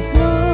there's no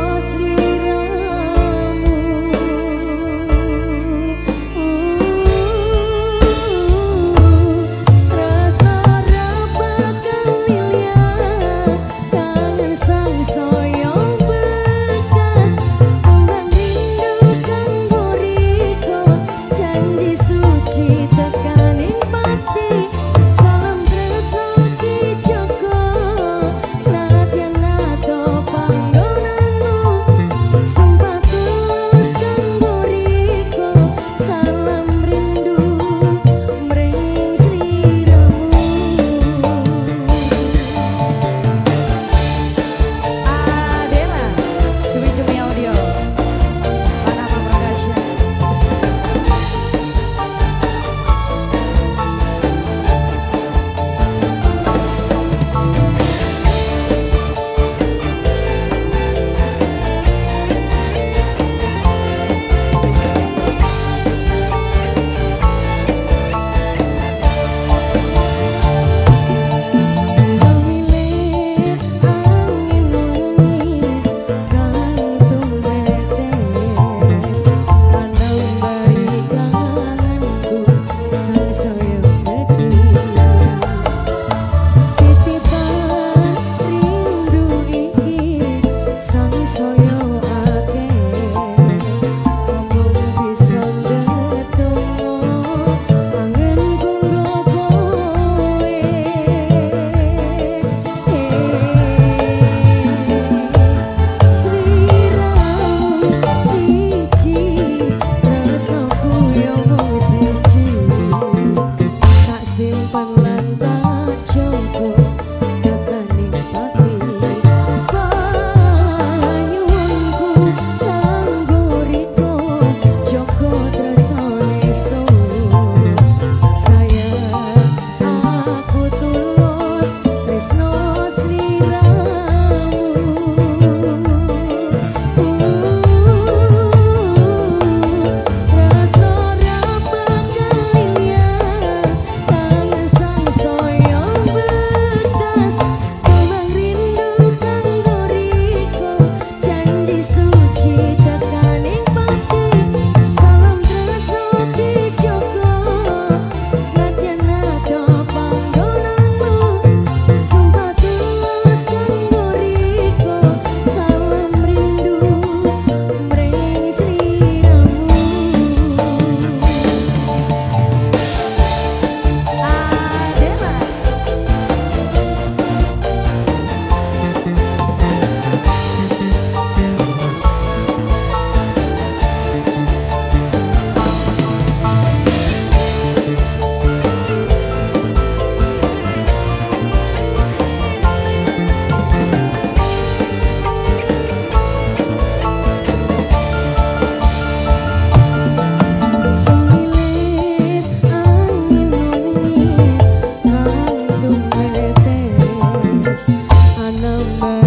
remember